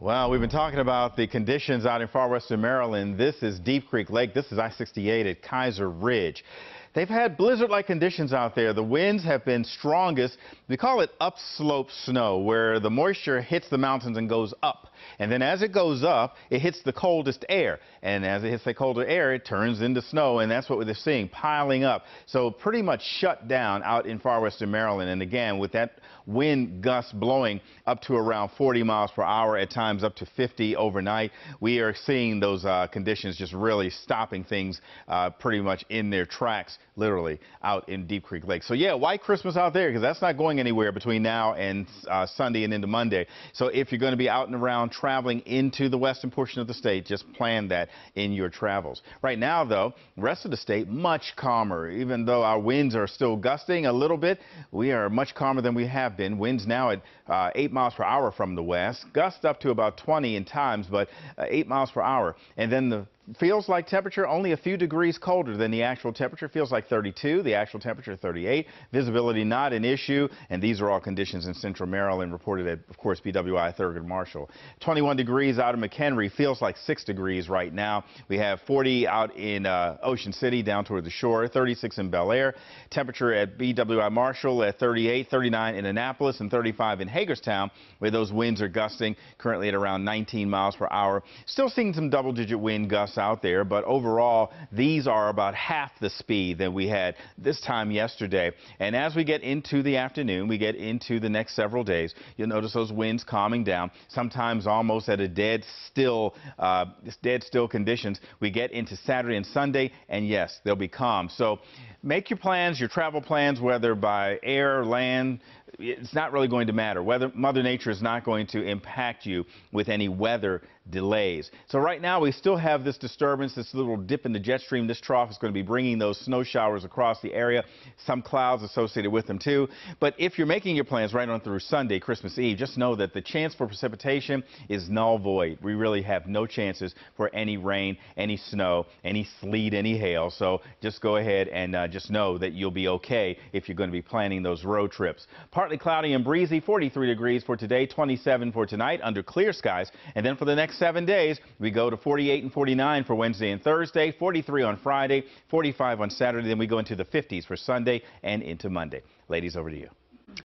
Well, we've been talking about the conditions out in far western Maryland. This is Deep Creek Lake. This is I-68 at Kaiser Ridge. They've had blizzard-like conditions out there. The winds have been strongest. We call it upslope snow, where the moisture hits the mountains and goes up. And then as it goes up, it hits the coldest air. And as it hits the colder air, it turns into snow, and that's what they're seeing, piling up. So pretty much shut down out in far western Maryland. And again, with that wind gust blowing up to around 40 miles per hour, at times up to 50 overnight, we are seeing those uh, conditions just really stopping things uh, pretty much in their tracks, literally, out in Deep Creek Lake. So yeah, white Christmas out there, because that's not going anywhere between now and uh, Sunday and into Monday. So if you're going to be out and around traveling into the western portion of the state, just plan that in your travels. Right now, though, rest of the state, much calmer. Even though our winds are still gusting a little bit, we are much calmer than we have been. Winds now at uh, 8 miles per hour from the west, gust up to about 20 in times, but uh, 8 miles per hour. And then the feels like temperature only a few degrees colder than the actual temperature. Feels like 32, the actual temperature 38. Visibility not an issue, and these are all conditions in central Maryland reported at, of course, BWI Thurgood Marshall. 21 degrees out of McHenry, feels like 6 degrees right now. We have 40 out in uh, Ocean City down toward the shore, 36 in Bel Air. Temperature at BWI Marshall at 38, 39 in Annapolis, and 35 in Hagerstown, where those winds are gusting currently at around 19 miles per hour. Still seeing some double-digit wind gusts out there, but overall, these are about half the speed that we had this time yesterday. And as we get into the afternoon, we get into the next several days, you'll notice those winds calming down, sometimes almost at a dead still, uh, dead still conditions. We get into Saturday and Sunday, and yes, they'll be calm. So make your plans, your travel plans, whether by air, land, it's not really going to matter. Whether Mother Nature is not going to impact you with any weather delays. So right now we still have this disturbance, this little dip in the jet stream. This trough is going to be bringing those snow showers across the area. Some clouds associated with them too. But if you're making your plans right on through Sunday, Christmas Eve, just know that the chance for precipitation is null void. We really have no chances for any rain, any snow, any sleet, any hail. So just go ahead and uh, just know that you'll be okay if you're going to be planning those road trips. Partly cloudy and breezy, 43 degrees for today, 27 for tonight under clear skies. And then for the next seven days, we go to 48 and 49 for Wednesday and Thursday, 43 on Friday, 45 on Saturday. Then we go into the 50s for Sunday and into Monday. Ladies, over to you.